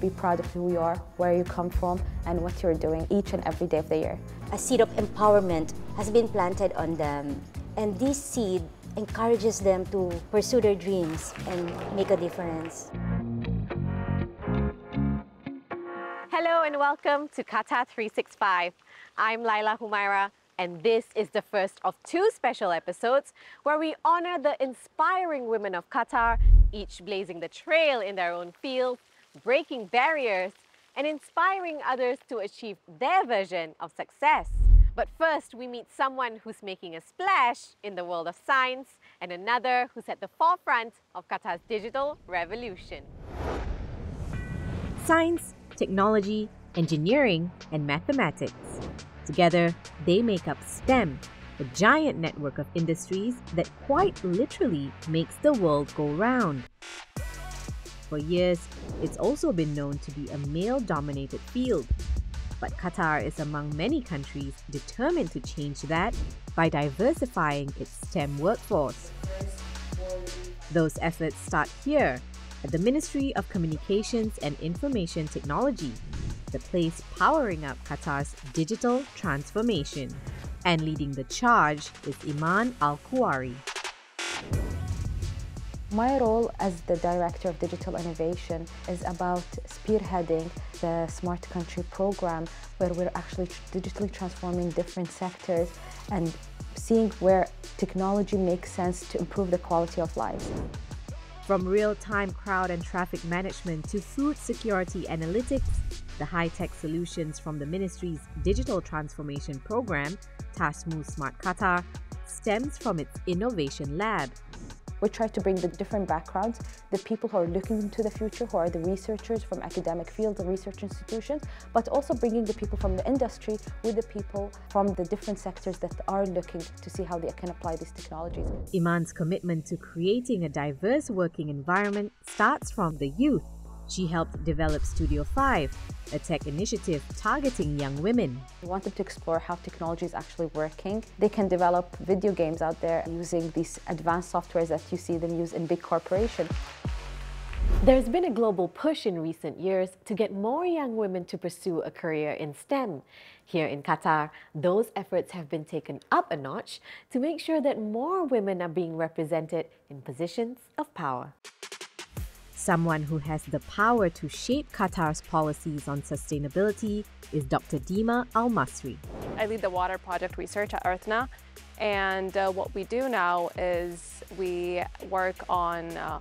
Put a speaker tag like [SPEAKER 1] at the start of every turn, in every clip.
[SPEAKER 1] Be proud of who you are, where you come from, and what you're doing each and every day of the year.
[SPEAKER 2] A seed of empowerment has been planted on them, and this seed encourages them to pursue their dreams and make a difference.
[SPEAKER 3] Hello and welcome to Qatar 365. I'm Laila Humairah, and this is the first of two special episodes where we honor the inspiring women of Qatar, each blazing the trail in their own field, breaking barriers, and inspiring others to achieve their version of success. But first, we meet someone who's making a splash in the world of science and another who's at the forefront of Qatar's digital revolution.
[SPEAKER 4] Science, technology, engineering, and mathematics. Together, they make up STEM, a giant network of industries that quite literally makes the world go round. For years, it's also been known to be a male dominated field. But Qatar is among many countries determined to change that by diversifying its STEM workforce. Those efforts start here at the Ministry of Communications and Information Technology, the place powering up Qatar's digital transformation. And leading the charge is Iman Al Kuwari.
[SPEAKER 1] My role as the Director of Digital Innovation is about spearheading the Smart Country program where we're actually digitally transforming different sectors and seeing where technology makes sense to improve the quality of lives.
[SPEAKER 4] From real-time crowd and traffic management to food security analytics, the high-tech solutions from the ministry's digital transformation program, TASMU Smart Qatar, stems from its innovation lab.
[SPEAKER 1] We try to bring the different backgrounds, the people who are looking into the future, who are the researchers from academic fields and research institutions, but also bringing the people from the industry with the people from the different sectors that are looking to see how they can apply these technologies.
[SPEAKER 4] Iman's commitment to creating a diverse working environment starts from the youth she helped develop Studio 5, a tech initiative targeting young women.
[SPEAKER 1] We want them to explore how technology is actually working. They can develop video games out there using these advanced softwares that you see them use in big corporations.
[SPEAKER 3] There's been a global push in recent years to get more young women to pursue a career in STEM. Here in Qatar, those efforts have been taken up a notch to make sure that more women are being represented in positions of power.
[SPEAKER 4] Someone who has the power to shape Qatar's policies on sustainability is Dr. Dima Al Masri.
[SPEAKER 5] I lead the water project research at EarthNA, and uh, what we do now is we work on uh,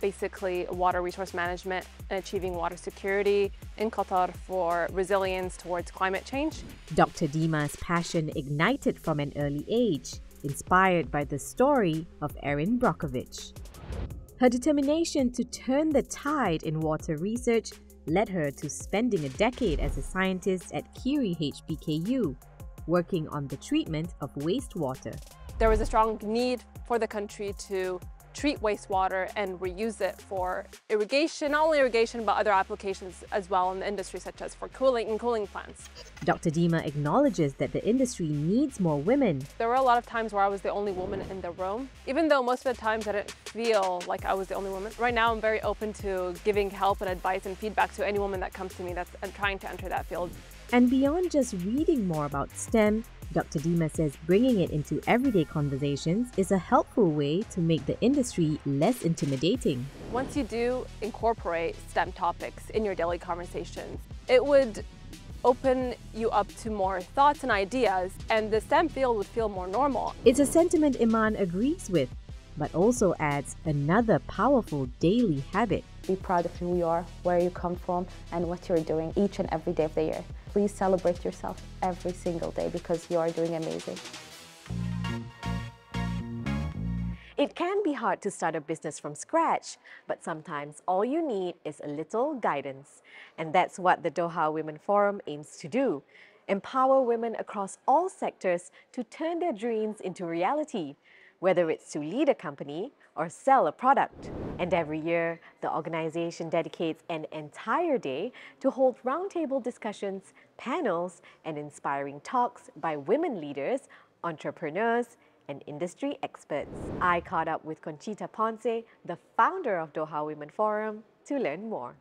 [SPEAKER 5] basically water resource management and achieving water security in Qatar for resilience towards climate change.
[SPEAKER 4] Dr. Dima's passion ignited from an early age, inspired by the story of Erin Brockovich. Her determination to turn the tide in water research led her to spending a decade as a scientist at QEERI HBKU, working on the treatment of wastewater.
[SPEAKER 5] There was a strong need for the country to treat wastewater and reuse it for irrigation, not only irrigation, but other applications as well in the industry, such as for cooling and cooling plants.
[SPEAKER 4] Dr. Dima acknowledges that the industry needs more women.
[SPEAKER 5] There were a lot of times where I was the only woman in the room, even though most of the times I didn't feel like I was the only woman. Right now, I'm very open to giving help and advice and feedback to any woman that comes to me that's trying to enter that field.
[SPEAKER 4] And beyond just reading more about STEM, Dr. Dima says bringing it into everyday conversations is a helpful way to make the industry less intimidating.
[SPEAKER 5] Once you do incorporate STEM topics in your daily conversations, it would open you up to more thoughts and ideas, and the STEM field would feel more normal.
[SPEAKER 4] It's a sentiment Iman agrees with, but also adds another powerful daily habit.
[SPEAKER 1] Be proud of who you are, where you come from, and what you're doing each and every day of the year. Please celebrate yourself every single day because you are doing amazing.
[SPEAKER 3] It can be hard to start a business from scratch, but sometimes all you need is a little guidance. And that's what the Doha Women Forum aims to do empower women across all sectors to turn their dreams into reality, whether it's to lead a company or sell a product. And every year, the organization dedicates an entire day to hold roundtable discussions, panels, and inspiring talks by women leaders, entrepreneurs, and industry experts. I caught up with Conchita Ponce, the founder of Doha Women Forum, to learn more.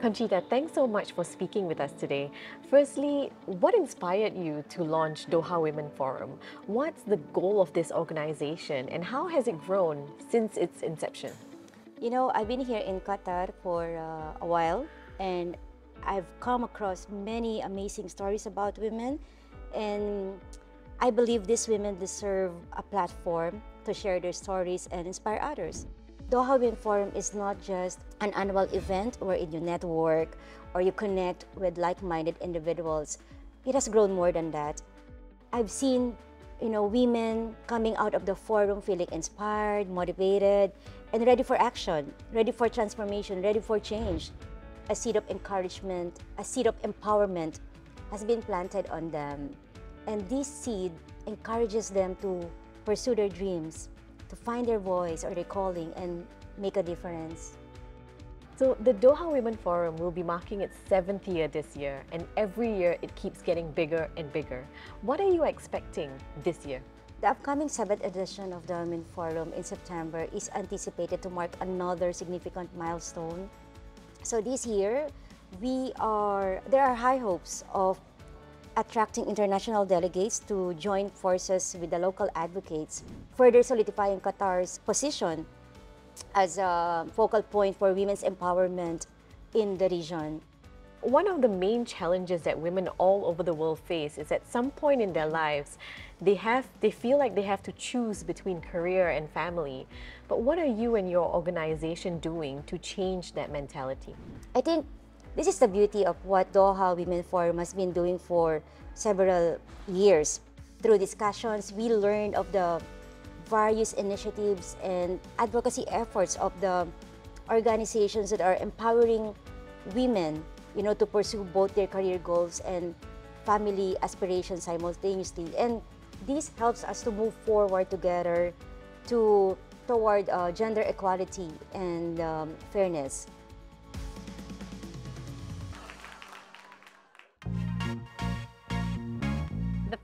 [SPEAKER 3] Conchita, thanks so much for speaking with us today. Firstly, what inspired you to launch Doha Women Forum? What's the goal of this organization and how has it grown since its inception?
[SPEAKER 2] You know, I've been here in Qatar for uh, a while and I've come across many amazing stories about women and I believe these women deserve a platform to share their stories and inspire others. Doha Women Forum is not just an annual event where you network or you connect with like-minded individuals. It has grown more than that. I've seen you know, women coming out of the forum feeling inspired, motivated, and ready for action, ready for transformation, ready for change. A seed of encouragement, a seed of empowerment has been planted on them. And this seed encourages them to pursue their dreams, to find their voice or their calling and make a difference.
[SPEAKER 3] So the Doha Women Forum will be marking its seventh year this year, and every year it keeps getting bigger and bigger. What are you expecting this year?
[SPEAKER 2] The upcoming seventh edition of the Women Forum in September is anticipated to mark another significant milestone. So this year, we are there are high hopes of attracting international delegates to join forces with the local advocates, further solidifying Qatar's position as a focal point for women's empowerment in the region.
[SPEAKER 3] One of the main challenges that women all over the world face is at some point in their lives, they have they feel like they have to choose between career and family. But what are you and your organization doing to change that mentality?
[SPEAKER 2] I think this is the beauty of what Doha Women Forum has been doing for several years. Through discussions, we learned of the various initiatives and advocacy efforts of the organizations that are empowering women, you know, to pursue both their career goals and family aspirations simultaneously. And this helps us to move forward together to toward uh, gender equality and um, fairness.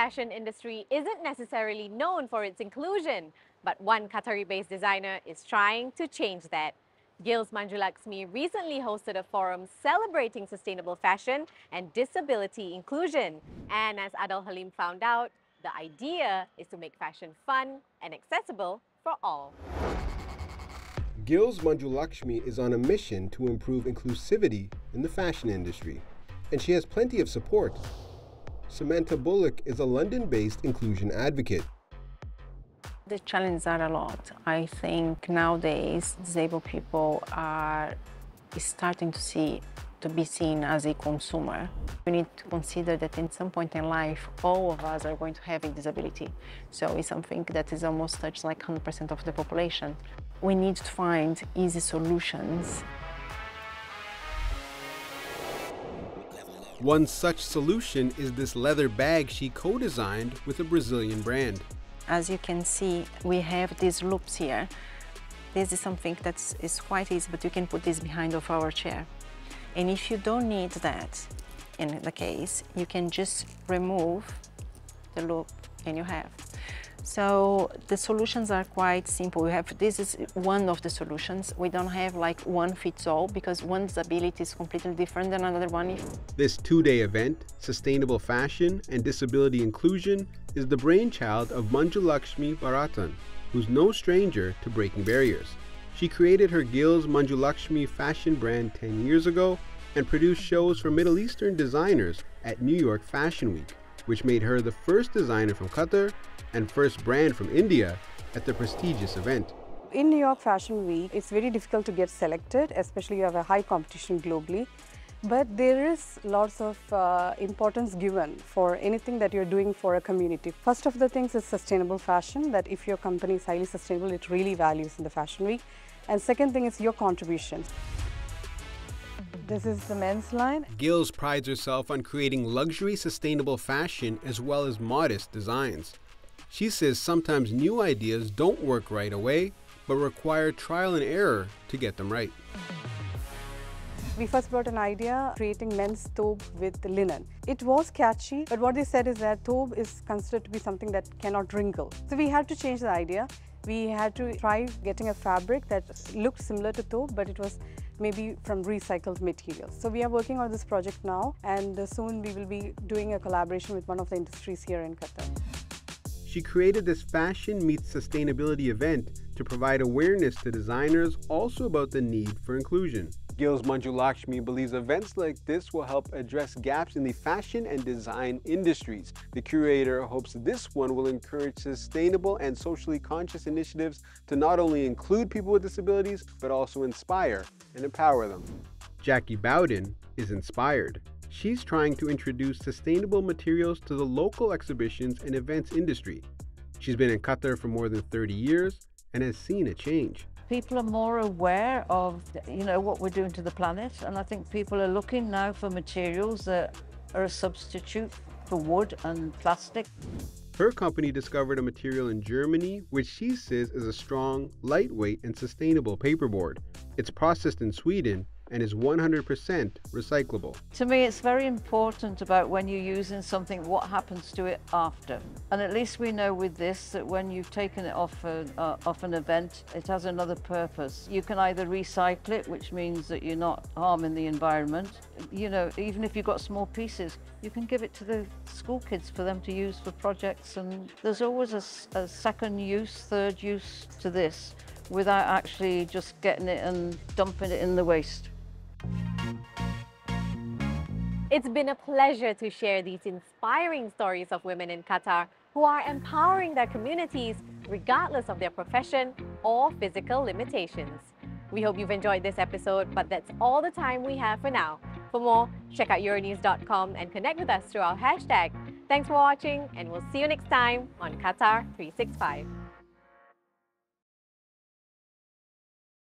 [SPEAKER 3] Fashion industry isn't necessarily known for its inclusion, but one Qatari-based designer is trying to change that. Gil's Manjulakshmi recently hosted a forum celebrating sustainable fashion and disability inclusion. And as Adal Halim found out, the idea is to make fashion fun and accessible for all.
[SPEAKER 6] Gil's Manjulakshmi is on a mission to improve inclusivity in the fashion industry, and she has plenty of support. Samantha Bullock is a London based inclusion advocate.
[SPEAKER 7] The challenges are a lot. I think nowadays disabled people are starting to see to be seen as a consumer. We need to consider that in some point in life, all of us are going to have a disability. So it's something that is almost touched like 100% of the population. We need to find easy solutions
[SPEAKER 6] One such solution is this leather bag she co-designed with a Brazilian brand.
[SPEAKER 7] As you can see, we have these loops here. This is something that is quite easy, but you can put this behind of our chair. And if you don't need that in the case, you can just remove the loop and you have. So the solutions are quite simple. We have this is one of the solutions. We don't have like one fits all because one disability is completely different than another one.
[SPEAKER 6] This two-day event, Sustainable Fashion and Disability Inclusion, is the brainchild of Manjulakshmi Bharatan, who's no stranger to breaking barriers. She created her Gills Manjulakshmi fashion brand 10 years ago and produced shows for Middle Eastern designers at New York Fashion Week, which made her the first designer from Qatar and first brand from India at the prestigious event.
[SPEAKER 8] In New York Fashion Week, it's very difficult to get selected, especially you have a high competition globally. But there is lots of uh, importance given for anything that you're doing for a community. First of the things is sustainable fashion, that if your company is highly sustainable, it really values in the Fashion Week. And second thing is your contribution. This is the men's line.
[SPEAKER 6] Gills prides herself on creating luxury sustainable fashion as well as modest designs. She says sometimes new ideas don't work right away, but require trial and error to get them right.
[SPEAKER 8] We first brought an idea creating men's thobe with linen. It was catchy, but what they said is that thobe is considered to be something that cannot wrinkle. So we had to change the idea. We had to try getting a fabric that looked similar to thobe, but it was maybe from recycled materials. So we are working on this project now and uh, soon we will be doing a collaboration with one of the industries here in Qatar.
[SPEAKER 6] She created this fashion meets sustainability event to provide awareness to designers also about the need for inclusion. Gills Manjulakshmi believes events like this will help address gaps in the fashion and design industries. The curator hopes this one will encourage sustainable and socially conscious initiatives to not only include people with disabilities, but also inspire and empower them. Jackie Bowden is inspired. She's trying to introduce sustainable materials to the local exhibitions and events industry. She's been in Qatar for more than 30 years and has seen a change
[SPEAKER 9] people are more aware of you know what we're doing to the planet and I think people are looking now for materials that are a substitute for wood and plastic.
[SPEAKER 6] Her company discovered a material in Germany which she says is a strong, lightweight and sustainable paperboard. It's processed in Sweden and is 100% recyclable.
[SPEAKER 9] To me, it's very important about when you're using something, what happens to it after. And at least we know with this that when you've taken it off, a, uh, off an event, it has another purpose. You can either recycle it, which means that you're not harming the environment. You know, even if you've got small pieces, you can give it to the school kids for them to use for projects. And there's always a, a second use, third use to this without actually just getting it and dumping it in the waste.
[SPEAKER 3] It's been a pleasure to share these inspiring stories of women in Qatar who are empowering their communities regardless of their profession or physical limitations. We hope you've enjoyed this episode, but that's all the time we have for now. For more, check out Euronews.com and connect with us through our hashtag. Thanks for watching, and we'll see you next time on Qatar 365.